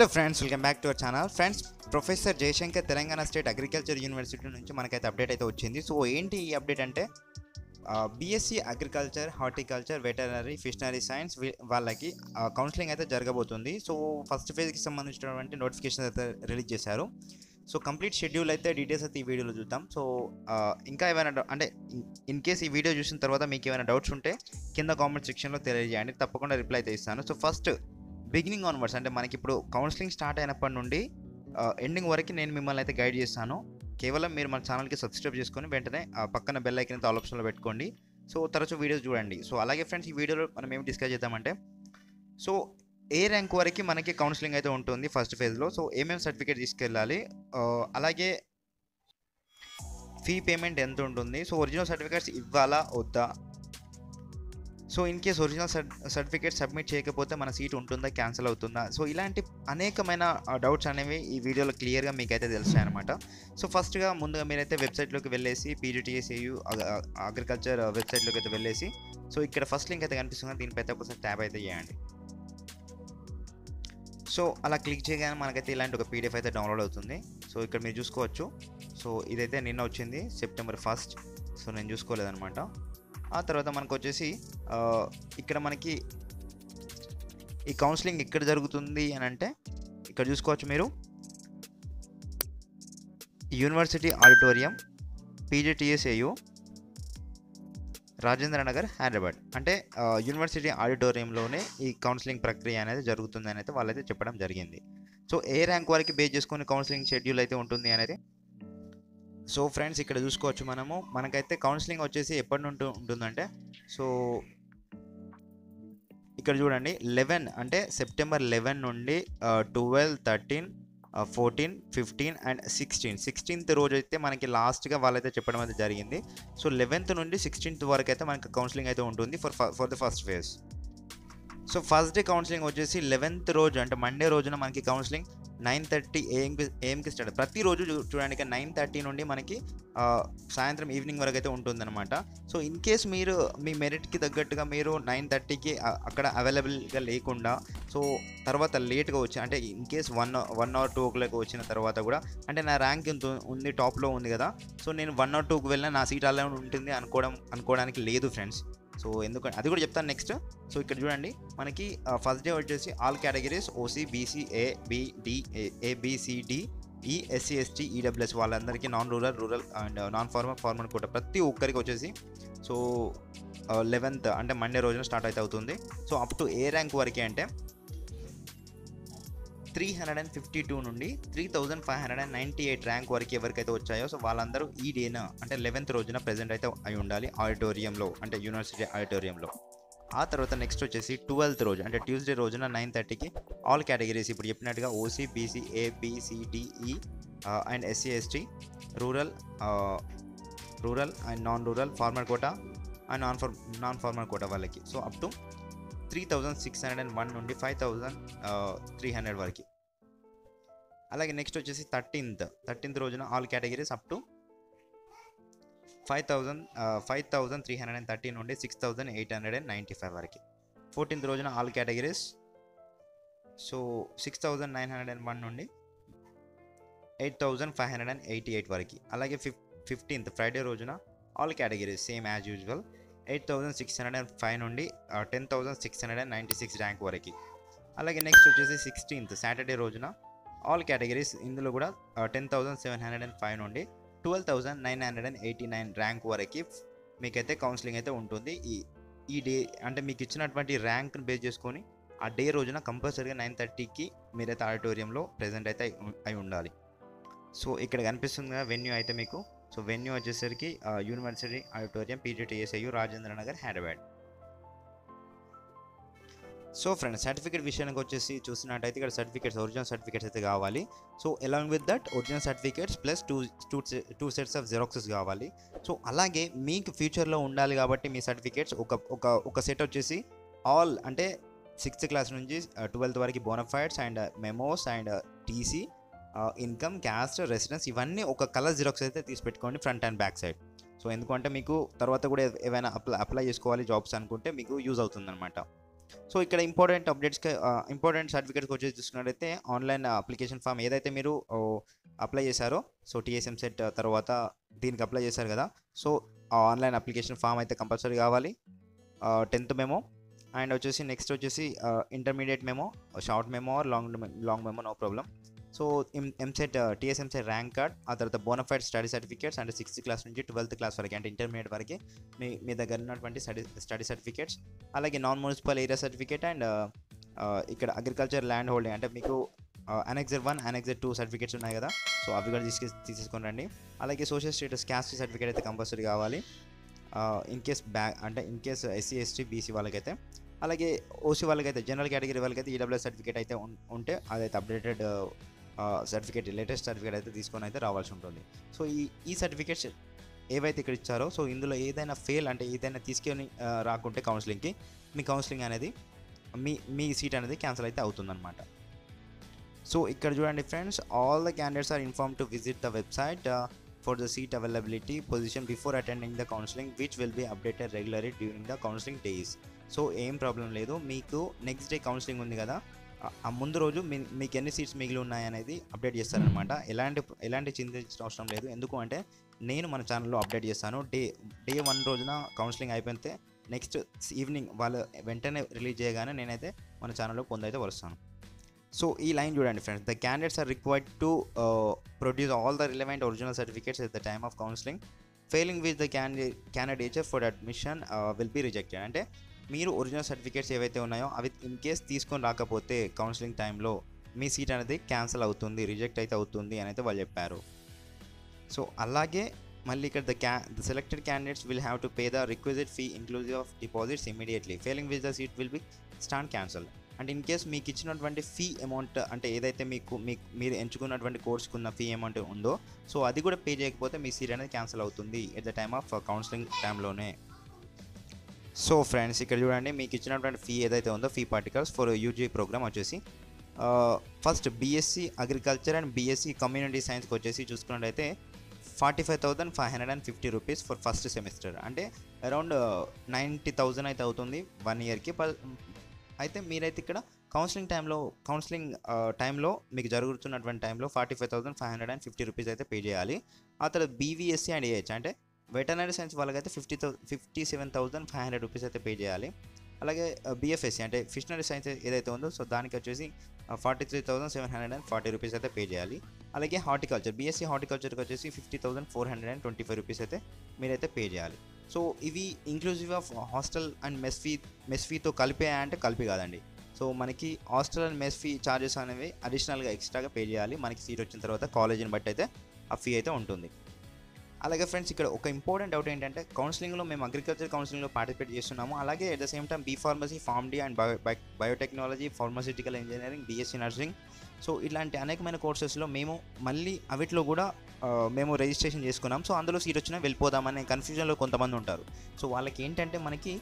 Hello friends welcome back to our channel. Friends professor Jayashankar Telangana state agriculture university నుంచి మనకైతే update అయితే వచ్చింది. So ఏంటి ఈ అప్డేట్ అంటే BSc agriculture horticulture veterinary fishery science వాళ్ళకి కౌన్సిలింగ్ అయితే జరగబోతుంది. సో ఫస్ట్ ఫేజ్కి సంబంధించినటువంటి నోటిఫికేషన్ అయితే రిలీజ్ చేశారు. సో కంప్లీట్ షెడ్యూల్ అయితే డీటెయిల్స్ అయితే ఈ వీడియోలో చూద్దాం. సో ఇంకా ఏమైనా అంటే ఇన్ కేస్ ఈ వీడియో చూసిన తర్వాత మీకు ఏమైనా డౌట్స్ ఉంటే కింద కామెంట్ సెక్షన్లో తెలియజేయండి. తప్పకుండా రిప్లై అయితే ఇస్తాను. So first beginning onwards. అంటే మనకి ఇప్పుడు కౌన్సిలింగ్ స్టార్ట్ అయినప్పటి నుండి ఎండింగ్ వరకు నేను మిమ్మల్ని అయితే గైడ్ చేస్తాను. కేవలం మీరు మన ఛానల్కి సబ్స్క్రైబ్ చేసుకొని వెంటనే ఆ పక్కన బెల్ ఐకన్ ఆల్ ఆప్షన్లో పెట్టుకోండి. సో తరచూ వీడియోస్ చూడండి. సో అలాగే ఫ్రెండ్స్ ఈ వీడియోలో మనం ఏం డిస్కస్ చేద్దామంటే సో ఏ ర్యాంక్ వరకు మనకి కౌన్సిలింగ్ అయితే ఉంటుంది ఫస్ట్ ఫేజ్లో. సో ఏమేమి సర్టిఫికేట్ తీసుకెళ్ళాలి? అలాగే ఫీ పేమెంట్ ఎంత ఉంటుంది? సో ఒరిజినల్ సర్టిఫికేట్స్ ఇవ్వాలా? వద్దా? So in case original certificate submit చేయకపోతే మన సీట్ ఉంటుందా క్యాన్సిల్ అవుతుందా? సో ఇలాంటి అనేకమైన డౌట్స్ అనేవి ఈ వీడియోలో క్లియర్గా మీకు అయితే తెలుస్తాయి అనమాట సో ఫస్ట్గా ముందుగా మీరైతే వెబ్సైట్లోకి వెళ్ళేసి పీజీటీఎస్ఏయు అగ్రికల్చర్ వెబ్సైట్లోకి అయితే వెళ్ళేసి సో ఇక్కడ ఫస్ట్ లింక్ అయితే కనిపిస్తుంది దీనిపై అయితే ఒకసారి ట్యాబ్ అయితే చేయండి. సో అలా క్లిక్ చేయగానే మనకైతే ఇలాంటి ఒక పీడిఎఫ్ అయితే డౌన్లోడ్ అవుతుంది. సో ఇక్కడ మీరు చూసుకోవచ్చు. సో ఇదైతే నిన్న వచ్చింది సెప్టెంబర్ ఫస్ట్ సో నేను చూసుకోలేదనమాట ఆ తర్వాత మనకు వచ్చేసి ఇక్కడ మనకి ఈ కౌన్సిలింగ్ ఎక్కడ జరుగుతుంది అని అంటే ఇక్కడ చూసుకోవచ్చు మీరు. University auditorium PGTSAU Rajendra Nagar Hyderabad. అంటే యూనివర్సిటీ ఆడిటోరియంలోనే ఈ కౌన్సిలింగ్ ప్రక్రియ అనేది జరుగుతుంది అని అయితే వాళ్ళైతే చెప్పడం జరిగింది. సో ఏ ర్యాంక్ వరకు బేస్ చేసుకుని కౌన్సిలింగ్ షెడ్యూల్ అయితే ఉంటుంది అనేది సో ఫ్రెండ్స్ ఇక్కడ చూసుకోవచ్చు మనము. మనకైతే కౌన్సిలింగ్ వచ్చేసి ఎప్పటి నుండి ఉంటుందంటే సో ఇక్కడ చూడండి లెవెన్ అంటే సెప్టెంబర్ లెవెన్ నుండి twelve thirteen fourteen fifteen and sixteen sixteenth రోజు అయితే మనకి లాస్ట్గా వాళ్ళైతే చెప్పడం అయితే జరిగింది. సో లెవెన్త్ నుండి సిక్స్టీన్త్ వరకు అయితే మనకి కౌన్సిలింగ్ అయితే ఉంటుంది for for the first phase so first day counselling వచ్చేసి లెవెన్త్ రోజు అంటే మండే రోజున మనకి కౌన్సిలింగ్ నైన్ థర్టీ ఏఎంకి ఏఎంకి స్టార్ట్. ప్రతిరోజు చూ- చూడండి నైన్ థర్టీ నుండి మనకి సాయంత్రం ఈవినింగ్ వరకు అయితే ఉంటుందన్నమాట. సో ఇన్ కేస్ మీరు మీ మెరిట్కి తగ్గట్టుగా మీరు నైన్ థర్టీకి అక్కడ అవైలబుల్గా లేకుండా సో తర్వాత లేట్గా వచ్చిన అంటే in case one one hour two ఓ వచ్చిన తర్వాత కూడా అంటే నా ర్యాంక్ ఇంత ఉంది టాప్లో ఉంది కదా సో నేను వన్ అవర్ టూకి వెళ్ళినా నా సీట్ అలా ఉంటుంది అనుకోవడం అనుకోవడానికి లేదు ఫ్రెండ్స్. సో ఎందుకంటే అది కూడా చెప్తాను నెక్స్ట్ సో ఇక్కడ చూడండి మనకి ఫస్ట్ డే వచ్చేసి all categories OC BC A ABCD E SC ST EWS వాళ్ళందరికీ non rural rural and non farmer farmer quota ప్రతి ఒక్కరికి వచ్చేసి సో uh, లెవెన్త్ అంటే మండే రోజున స్టార్ట్ అయితే అవుతుంది. So up to A rank వరకే అంటే three hundred and fifty two నుండి three thousand five hundred and ninety eight rank వరకు ఎవరికైతే వచ్చాయో సో వాళ్ళందరూ ఈ డేన అంటే లెవెన్త్ రోజున ప్రెజెంట్ అయితే అయి ఉండాలి ఆడిటోరియంలో అంటే యూనివర్సిటీ ఆడిటోరియంలో. ఆ తర్వాత నెక్స్ట్ వచ్చేసి ట్వెల్త్ రోజు అంటే ట్యూస్డే రోజున నైన్ థర్టీకి ఆల్ కేటగిరీస్ ఇప్పుడు చెప్పినట్టుగా OC BC ABCDE and SC ST rural rural and non rural farmer quota and non far non farmer quota వాళ్ళకి. So up to three thousand six hundred and one నుండి five thousand three hundred వరకు. అలాగే next వచ్చేసి thirteenth. Thirteenth రోజున all categories up to five thousand five thousand three hundred and thirty నుండి six thousand eight hundred and ninety five వరకు. Fourteenth రోజున all categories. So six thousand nine hundred and one నుండి eight thousand five hundred and eighty eight వరకు. అలాగే ఫిఫ్ fifteenth Friday రోజున all categories same as usual. Eight thousand six hundred and five నుండి ten thousand six hundred and ninety six rank వరకు. అలాగే next వచ్చేసి sixteenth Saturday రోజున all categories ఇందులో కూడా ten thousand seven hundred and five నుండి twelve thousand nine hundred and eighty nine rank వరకు మీకైతే కౌన్సిలింగ్ అయితే ఉంటుంది. ఈ ఈ డే అంటే మీకు ఇచ్చినటువంటి ర్యాంక్ని బేస్ చేసుకొని ఆ డే రోజున కంపల్సరీగా నైన్ థర్టీకి మీరైతే ఆడిటోరియంలో ప్రెజెంట్ అయితే అయి ఉండాలి. సో ఇక్కడ కనిపిస్తుంది కదా వెన్యూ అయితే మీకు. సో వెన్యూ వచ్చేసరికి university auditorium PGTSIU Rajendra Nagar Hyderabad so friends certificate విషయానికి వచ్చేసి చూసినట్టయితే ఇక్కడ సర్టిఫికేట్స్ ఒరిజినల్ సర్టిఫికేట్స్ అయితే కావాలి. So along with that original certificates plus two two two sets of xeroxes కావాలి. సో అలాగే మీకు ఫ్యూచర్లో ఉండాలి కాబట్టి మీ సర్టిఫికేట్స్ ఒక ఒక ఒక సెట్ వచ్చేసి ఆల్ అంటే సిక్స్త్ క్లాస్ నుంచి ట్వెల్త్ వరకు bonafides and memos and TC income caste residence ఇవన్నీ ఒక కలర్ జిరాక్స్ అయితే తీసి పెట్టుకోండి front and back side so ఎందుకంటే మీకు తర్వాత కూడా ఏవైనా అప్లై అప్లై చేసుకోవాలి జాబ్స్ అనుకుంటే మీకు యూజ్ అవుతుందన్నమాట. సో ఇక్కడ ఇంపార్టెంట్ అప్డేట్స్కి ఇంపార్టెంట్ సర్టిఫికేట్స్కి వచ్చేసి చూసుకున్నట్టయితే ఆన్లైన్ అప్లికేషన్ ఫామ్ ఏదైతే మీరు అప్లై చేశారో సో టీఎస్ఎం సెట్ తర్వాత దీనికి అప్లై చేశారు కదా సో ఆ ఆన్లైన్ అప్లికేషన్ ఫామ్ అయితే కంపల్సరీ కావాలి. టెన్త్ మేమో అండ్ వచ్చేసి నెక్స్ట్ వచ్చేసి intermediate memo short memo or long long memo no problem so EAMCET TS EAMCET rank card ఆ తర్వాత బోనఫైడ్ స్టడీ సర్టిఫికేట్స్ అంటే సిక్స్త్ క్లాస్ నుంచి ట్వెల్త్ క్లాస్ వరకు అంటే ఇంటర్మీడియట్ వరకు మీ మీ దగ్గర ఉన్నటువంటి స్టడీ స్టడీ సర్టిఫికేట్స్ అలాగే non municipal area certificate and ఇక్కడ అగ్రికల్చర్ ల్యాండ్ హోల్డింగ్ అంటే మీకు annexure one annexure two certificates ఉన్నాయి కదా. సో అవి కూడా తీసుకు తీసేసుకొని రండి. అలాగే సోషల్ స్టేటస్ క్యాస్ట్ సర్టిఫికేట్ అయితే కంపల్సరీ కావాలి. ఇన్ కేస్ బ్యాక్ అంటే in case SC ST BC వాళ్ళకైతే. అలాగే ఓసీ వాళ్ళకైతే జనరల్ కేటగిరీ వాళ్ళకైతే ఈడబ్ల్యూఎస్ సర్టిఫికేట్ అయితే ఉం- ఉంటే అదైతే అప్డేటెడ్ సర్టిఫికేట్ లేటెస్ట్ సర్టిఫికేట్ అయితే తీసుకొని అయితే రావాల్సి ఉంటుంది. సో ఈ ఈ సర్టిఫికేట్స్ ఏవైతే ఇక్కడ ఇచ్చారో సో ఇందులో ఏదైనా ఫెయిల్ అంటే ఏదైనా తీసుకొని రాకుంటే కౌన్సిలింగ్కి మీ కౌన్సిలింగ్ అనేది మీ మీ సీట్ అనేది క్యాన్సిల్ అయితే అవుతుందన్నమాట. సో ఇక్కడ చూడండి friends all the candidates are inform to visit the website for the seat availability position before attending the counselling which will be updated regularly during the counselling days so ఏం problem లేదు. మీకు next day counselling ఉంది కదా ఆ- ముందు రోజు మీ మీకు ఎన్ని సీట్స్ మిగిలి ఉన్నాయనేది అప్డేట్ చేస్తారనమాట ఎలాంటి ఎలాంటి చింతించిన అవసరం లేదు. ఎందుకు అంటే నేను మన ఛానల్లో అప్డేట్ చేస్తాను. డే డే వన్ రోజున కౌన్సిలింగ్ అయిపోతే నెక్స్ట్ ఈవినింగ్ వాళ్ళు వెంటనే రిలీజ్ చేయగానే నేనైతే మన ఛానల్లో పొందైతే వస్తాను సో ఈ లైన్ చూడండి friends. The candidates are required to produce all the relevant original certificates at the time of counselling. Failing with the candy candidature for admission will be rejected. అంటే మీరు ఒరిజినల్ సర్టిఫికేట్స్ ఏవైతే ఉన్నాయో అవి in case తీసుకొని రాకపోతే counselling టైంలో మీ seat అనేది క్యాన్సిల్ అవుతుంది రిజెక్ట్ అయితే అవుతుంది అని అయితే వాళ్ళు చెప్పారు. సో అలాగే మళ్ళీ ఇక్కడ ద క్యా the selected candidates will have to pay the requisite fee inclusive of deposits immediately failing with the seat will be stand cancel and in case మీకు ఇచ్చినటువంటి ఫీ అమౌంట్ అంటే ఏదైతే మీకు మీకు మీరు ఎంచుకున్నటువంటి కోర్సుకున్న ఉన్న ఫీ అమౌంట్ ఉందో సో అది కూడా పే చేయకపోతే మీ సీట్ అనేది క్యాన్సిల్ అవుతుంది at the time of counselling టైంలోనే సో ఫ్రెండ్స్ ఇక్కడ చూడండి మీకు ఇచ్చినటువంటి ఫీ ఏదైతే ఉందో fee particulars for UG programme వచ్చేసి first BSc agriculture and BSc community సైన్స్కి వచ్చేసి చూసుకున్నట్టయితే forty five thousand five hundred and fifty rupees for first semester అంటే అరౌండ్ నైంటీ థౌజండ్ అయితే అవుతుంది వన్ ఇయర్కి అయితే మీరైతే ఇక్కడ కౌన్సిలింగ్ టైంలో కౌన్సిలింగ్ టైంలో మీకు జరుగుతున్నటువంటి టైంలో forty five thousand five hundred and fifty rupees అయితే పే చేయాలి. ఆ తర్వాత బీవీఎస్సీ అండ్ ఏహెచ్ అంటే వెటనరీ సైన్స్ వాళ్ళకైతే fifty thou fifty seven thousand five hundred rupees అయితే పే చేయాలి. అలాగే బిఎఫ్ఎస్సీ అంటే ఫిషనరీ సైన్స్ ఏదైతే ఉందో సో దానికి వచ్చేసి forty three thousand seven hundred and forty rupees అయితే పే చేయాలి. అలాగే హార్టికల్చర్ బీఎస్సీ హార్టికల్చర్కి వచ్చేసి fifty thousand four hundred and twenty five rupees అయితే మీరైతే పే చేయాలి. సో ఇవి inclusive of hostel and mess fee mess ఫీతో కలిపే అంటే కలిపి కాదండి. సో మనకి hostel and mess fee charges అనేవి అడిషనల్గా ఎక్స్ట్రాగా పే చేయాలి. మనకి సీట్ వచ్చిన తర్వాత కాలేజీని బట్టి అయితే ఆ ఫీ అయితే ఉంటుంది. అలాగే ఫ్రెండ్స్ ఇక్కడ ఒక ఇంపార్టెంట్ డౌట్ ఏంటంటే కౌన్సిలింగ్లో మేము అగ్రికల్చర్ కౌన్సిలింగ్లో పార్టిసిపేట్ చేస్తున్నాము. అలాగే at the same time B pharmacy PharmD and bio biotechnology pharmaceutical engineering BSc nursing so ఇలాంటి అనేకమైన కోర్సెస్లో మేము మళ్ళీ అవిట్లో కూడా మేము రిజిస్ట్రేషన్ చేసుకున్నాం. సో అందులో సీట్ వచ్చినా వెళ్ళిపోదామనే కన్ఫ్యూజన్లో కొంతమంది ఉంటారు. సో వాళ్ళకి ఏంటంటే మనకి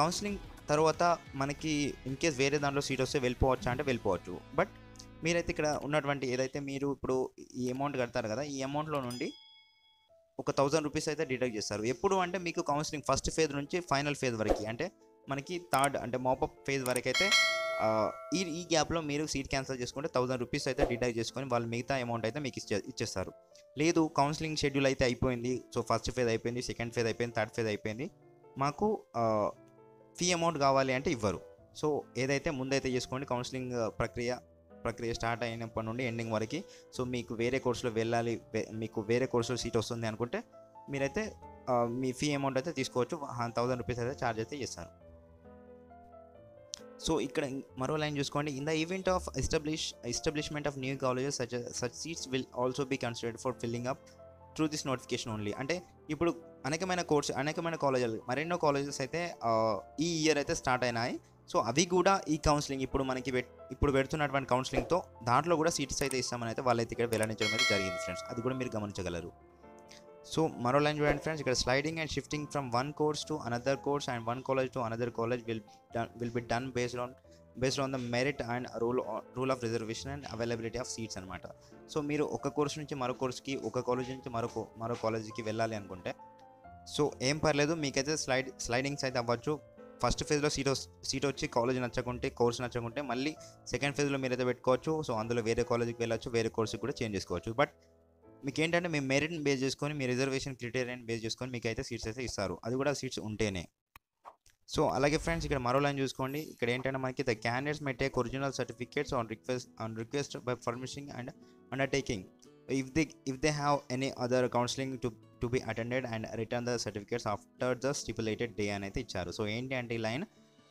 కౌన్సిలింగ్ తర్వాత మనకి ఇన్ కేస్ వేరే దాంట్లో సీట్ వస్తే వెళ్ళిపోవచ్చు అంటే వెళ్ళిపోవచ్చు. బట్ మీరైతే ఇక్కడ ఉన్నటువంటి ఏదైతే మీరు ఇప్పుడు ఈ అమౌంట్ కడతారు కదా ఈ అమౌంట్లో నుండి ఒక థౌజండ్ రూపీస్ అయితే డిడక్ట్ చేస్తారు. ఎప్పుడు అంటే మీకు కౌన్సిలింగ్ ఫస్ట్ ఫేజ్ నుంచి ఫైనల్ ఫేజ్ వరకు. అంటే మనకి థర్డ్ అంటే మాపప్ ఫేజ్ వరకు అయితే ఈ ఈ గ్యాప్లో మీరు సీట్ క్యాన్సిల్ చేసుకుంటే థౌసండ్ రూపీస్ అయితే డిడక్ట్ చేసుకొని వాళ్ళు మిగతా అమౌంట్ అయితే మీకు ఇచ్చే ఇచ్చేస్తారు. లేదు కౌన్సిలింగ్ షెడ్యూల్ అయితే అయిపోయింది. సో ఫస్ట్ ఫేజ్ అయిపోయింది సెకండ్ ఫేజ్ అయిపోయింది థర్డ్ ఫేజ్ అయిపోయింది. మాకు ఫీ అమౌంట్ కావాలి అంటే ఇవ్వరు. సో ఏదైతే ముందైతే చేసుకోండి కౌన్సిలింగ్ ప్రక్రియ ప్రక్రియ స్టార్ట్ అయినప్పటి నుండి ఎండింగ్ వరకు. సో మీకు వేరే కోర్సులో వెళ్ళాలి మీకు వేరే కోర్సులో సీట్ వస్తుంది అనుకుంటే మీరైతే మీ ఫీ అమౌంట్ అయితే తీసుకోవచ్చు. థౌసండ్ రూపీస్ అయితే ఛార్జ్ అయితే చేస్తారు. సో ఇక్కడ మరో లైన్ చూసుకోండి. In the event of establish establishment of new colleges such such seats will also be considered for filling up through this notification only అంటే ఇప్పుడు అనేకమైన కోర్స్ అనేకమైన కాలేజీలు మరెన్నో కాలేజెస్ అయితే ఈ ఇయర్ అయితే స్టార్ట్ అయినాయి. సో అవి కూడా ఈ కౌన్సిలింగ్ ఇప్పుడు మనకి ఇప్పుడు పెడుతున్నటువంటి కౌన్సిలింగ్తో దాంట్లో కూడా సీట్స్ అయితే ఇస్తామని అయితే వాళ్ళైతే ఇక్కడ వెల్లడించడం అయితే జరిగింది ఫ్రెండ్స్ అది కూడా మీరు గమనించగలరు. సో మరో లైన్ చూడండి ఫ్రెండ్స్ ఇక్కడ sliding and shifting from one course to another course and one college to another college will will be done based on based on the merit and rule rule of reservation and availability of seats అనమాట so మీరు ఒక course నుంచి మరో కోర్స్కి ఒక college నుంచి మరో మరో కాలేజీకి వెళ్ళాలి అనుకుంటే సో ఏం పర్లేదు మీకైతే స్లైడ్ స్లైడింగ్స్ అయితే అవ్వచ్చు. ఫస్ట్ ఫేజ్లో సీట్ సీట్ వచ్చి కాలేజ్ నచ్చకుంటే కోర్స్ నచ్చకుంటే మళ్ళీ సెకండ్ ఫేజ్లో మీరు అయితే పెట్టుకోవచ్చు. సో అందులో వేరే కాలేజ్కి వెళ్ళచ్చు వేరే కోర్స్కి కూడా చేంజ్ చేసుకోవచ్చు. బట్ మీకు ఏంటంటే మీ మెరిట్ని బేస్ చేసుకొని మీ రిజర్వేషన్ క్రిటేరియాని బేస్ చేసుకొని మీకు అయితే సీట్స్ అయితే ఇస్తారు. అది కూడా సీట్స్ ఉంటేనే. సో అలాగే ఫ్రెండ్స్ ఇక్కడ మరో లైన్ చూసుకోండి. ఇక్కడ ఏంటంటే మనకి the candidates may take original certificates on request on request by furnishing and undertaking if they if they have any other counselling to to be attended and return the certificates after the stipulated day అని అయితే ఇచ్చారు. So ఏంటి అంటే ఈ line?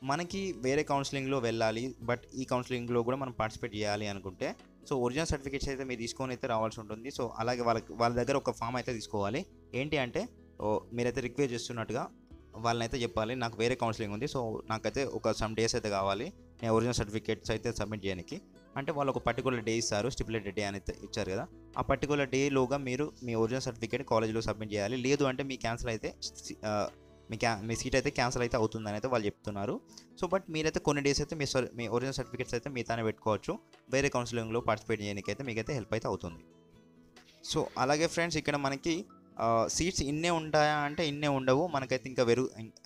మనకి వేరే కౌన్సిలింగ్లో వెళ్ళాలి బట్ ఈ కౌన్సిలింగ్లో కూడా మనం పార్టిసిపేట్ చేయాలి అనుకుంటే సో ఒరిజినల్ సర్టిఫికేట్స్ అయితే మీరు తీసుకొని అయితే రావాల్సి ఉంటుంది. సో అలాగే వాళ్ళకి వాళ్ళ దగ్గర ఒక ఫామ్ అయితే తీసుకోవాలి. ఏంటి అంటే మీరైతే రిక్వెస్ట్ చేస్తున్నట్టుగా వాళ్ళని అయితే చెప్పాలి నాకు వేరే కౌన్సిలింగ్ ఉంది సో నాకైతే ఒక సమ్ డేస్ అయితే కావాలి నేను ఒరిజినల్ సర్టిఫికేట్స్ అయితే సబ్మిట్ చేయడానికి. అంటే వాళ్ళు ఒక పర్టికులర్ డే ఇస్తారు స్టిపులేటెడ్ డే అని అయితే ఇచ్చారు కదా. ఆ పర్టికులర్ డేలోగా మీరు మీ ఒరిజినల్ సర్టిఫికేట్ కాలేజ్లో సబ్మిట్ చేయాలి. లేదు అంటే మీ క్యాన్సిల్ అయితే మీ క్యా మీ సీట్ అయితే క్యాన్సిల్ అయితే అవుతుందని అయితే వాళ్ళు చెప్తున్నారు. సో బట్ మీరైతే కొన్ని డేస్ అయితే మీ మీ ఒరిజినల్ సర్టిఫికేట్స్ అయితే మీతోనే పెట్టుకోవచ్చు. వేరే కౌన్సిలింగ్లో పార్టిసిపేట్ చేయడానికి అయితే మీకైతే హెల్ప్ అయితే అవుతుంది. సో అలాగే ఫ్రెండ్స్ ఇక్కడ మనకి సీట్స్ ఇన్నే ఉంటాయా అంటే ఇన్నే ఉండవు. మనకైతే ఇంకా వెరు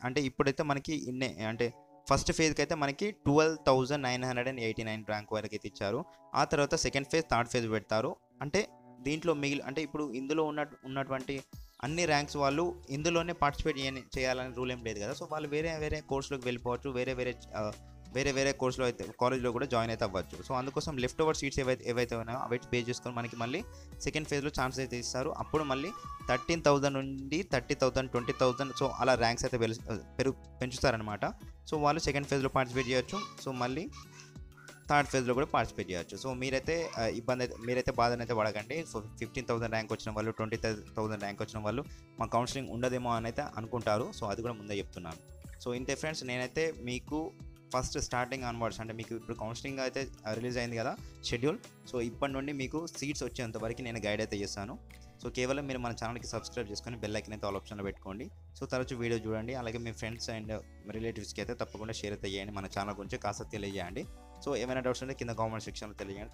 అంటే ఇప్పుడైతే మనకి ఇన్నే అంటే ఫస్ట్ ఫేజ్కి అయితే మనకి twelve thousand nine hundred and eighty nine rank వరకు అయితే ఇచ్చారు. ఆ తర్వాత సెకండ్ ఫేజ్ థర్డ్ ఫేజ్ పెడతారు. అంటే దీంట్లో మిగిలి అంటే ఇప్పుడు ఇందులో ఉన్న ఉన్నటువంటి అన్ని ర్యాంక్స్ వాళ్ళు ఇందులోనే పార్టిసిపేట్ చేయని చేయాలని రూల్ ఏం లేదు కదా. సో వాళ్ళు వేరే వేరే కోర్సులోకి వెళ్ళిపోవచ్చు వేరే వేరే వేరే వేరే కోర్సులో అయితే కాలేజ్లో కూడా జాయిన్ అయితే అవ్వచ్చు. సో అందుకోసం లెఫ్ట్ ఓవర్ సీట్స్ ఏవైతే ఏవైతే ఉన్నాయో అవి పే చేసుకొని మనకి మళ్ళీ సెకండ్ ఫేజ్లో ఛాన్స్ అయితే ఇస్తారు. అప్పుడు మళ్ళీ థర్టీన్ థౌసండ్ నుండి thirty thousand twenty thousand so అలా ర్యాంక్స్ అయితే పెరు పెరుగు పెంచుతారనమాట సో వాళ్ళు సెకండ్ ఫేజ్లో పార్టిసిపేట్ చేయొచ్చు. సో మళ్ళీ థర్డ్ ఫేజ్లో కూడా పార్టిసిపేట్ చేయొచ్చు. సో మీరైతే ఇబ్బంది అయితే మీరైతే బాధన అయితే పడకండి. సో ఫిఫ్టీన్ థౌసండ్ ర్యాంక్ వచ్చిన వాళ్ళు ట్వంటీ థౌసండ్ ర్యాంక్ వచ్చిన వాళ్ళు మా కౌన్సిలింగ్ ఉండదేమో అని అయితే అనుకుంటారు. సో అది కూడా ముందే చెప్తున్నాను. సో ఇంతే ఫ్రెండ్స్ నేనైతే మీకు ఫస్ట్ స్టార్టింగ్ ఆన్వర్డ్స్ అంటే మీకు ఇప్పుడు కౌన్సిలింగ్ అయితే రిలీజ్ అయింది కదా షెడ్యూల్ సో ఇప్పటి నుండి మీకు సీట్స్ వచ్చేంత వరకు నేను గైడ్ అయితే చేస్తాను. సో కేవలం మీరు మన ఛానల్కి సబ్స్క్రైబ్ చేసుకొని బెల్ ఐకన్ అయితే ఆల్ ఆప్షన్లో పెట్టుకోండి. సో తరచు వీడియో చూడండి. అలాగే మీ ఫ్రెండ్స్ అండ్ రిలేటివ్స్కి అయితే తప్పకుండా షేర్ అయితే చేయండి. మన ఛానల్ గురించి కాస్త తెలియజేయండి. సో ఏమైనా డౌట్స్ ఉంటే కింద కామెంట్ సెక్షన్లో తెలియజేయండి.